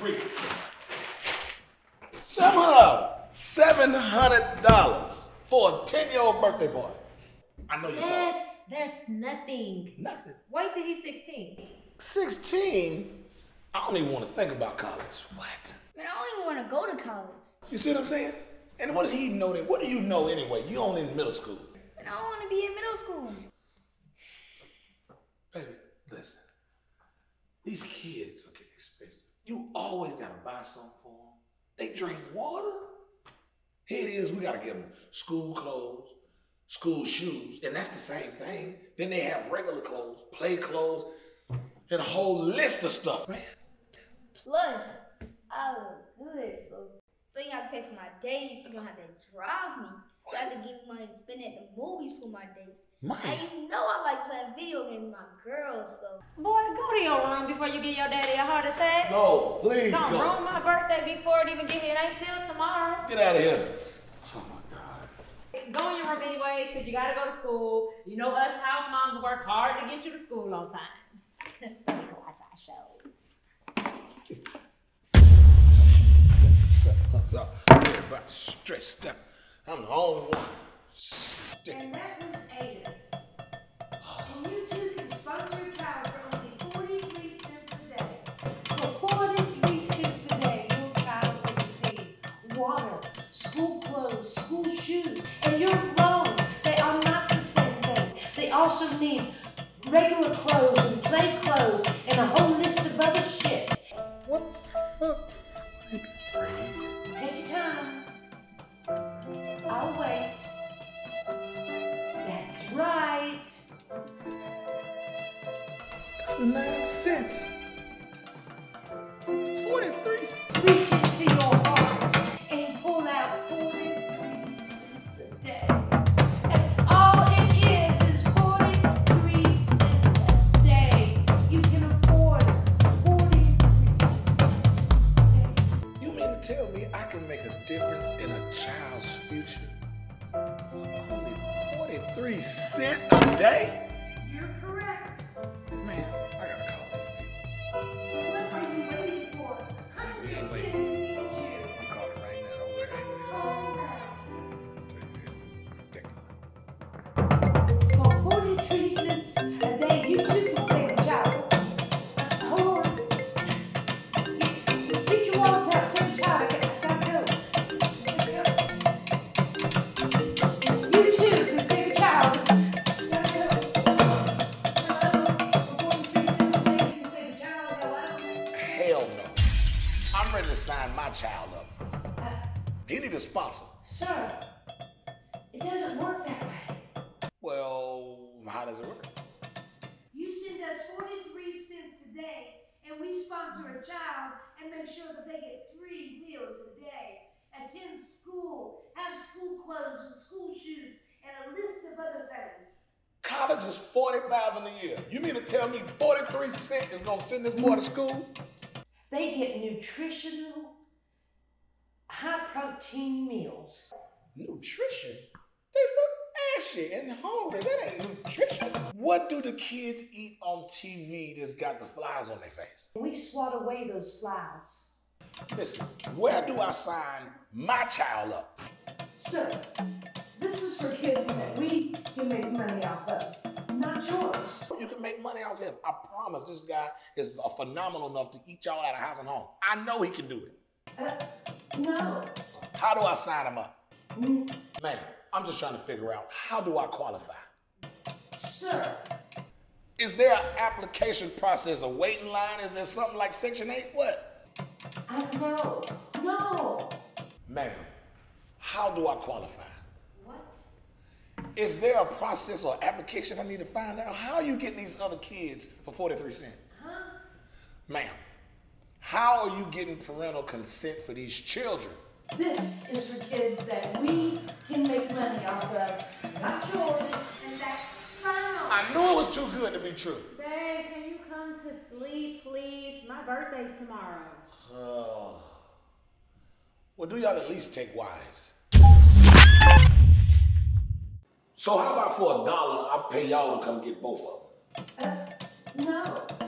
Read it. Seven hundred dollars. Seven hundred dollars for a ten-year-old birthday party. I know you saw it. Yes, there's nothing. Nothing. Wait till he's 16. 16? I don't even want to think about college. What? Man, I don't even want to go to college. You see what I'm saying? And what does he know that? What do you know anyway? You only in middle school. And I don't want to be in middle school. Baby, listen. These kids are getting expensive. You always gotta buy something for them. They drink water. Here it is, we gotta get them school clothes, school shoes, and that's the same thing. Then they have regular clothes, play clothes, and a whole list of stuff, man. Plus, I look good, so so you have to pay for my days. You don't have to drive me. You have to give me money to spend at for my days. Money? And you know I like playing video games with my girls, so Boy, go to your room before you give your daddy a heart attack. No, please Don't go. ruin my birthday before it even get here. It ain't till tomorrow. Get out of here. Oh my God. Go in your room anyway, because you gotta go to school. You know us house moms work hard to get you to school on time. so we can watch our shows. Everybody stressed out. I'm the only one. Sticking. And that was Ada. And you two can sponsor a child for only 43 cents a day. For 43 cents a day, your child will receive water, school clothes, school shoes. And you're wrong. They are not the same thing. They also need regular clothes and play clothes and a whole list of other shit. What the fuck? Take your time. I'll wait. That's nine cents. 43 cents. And 43 cents a day. Sign my child up. He need a sponsor. Sir, it doesn't work that way. Well, how does it work? You send us 43 cents a day, and we sponsor a child and make sure that they get three meals a day, attend school, have school clothes and school shoes, and a list of other things. College is 40000 a year. You mean to tell me 43 cents is gonna send this boy to school? They get nutritional, high protein meals. Nutrition? They look ashy and hungry. That ain't nutritious. What do the kids eat on TV that's got the flies on their face? We swat away those flies. Listen, where do I sign my child up? Sir, this is for kids that we can make money off of, not yours. You can make money off him. I promise this guy is phenomenal enough to eat y'all out of house and home. I know he can do it. Uh, no. How do I sign him up? Man, I'm just trying to figure out how do I qualify? Sir, Is there an application process, a waiting line? Is there something like Section 8? What? I know. No. Ma'am, how do I qualify? What? Is there a process or application I need to find out? How are you getting these other kids for 43 cents? Huh? Ma'am, how are you getting parental consent for these children? This is for kids that we can make money off of, not yours. And that's final. I knew it was too good to be true. Babe, can you come to sleep, please? My birthday's tomorrow. Oh. Well, do y'all at least take wives? So how about for a dollar, I pay y'all to come get both of them? Uh,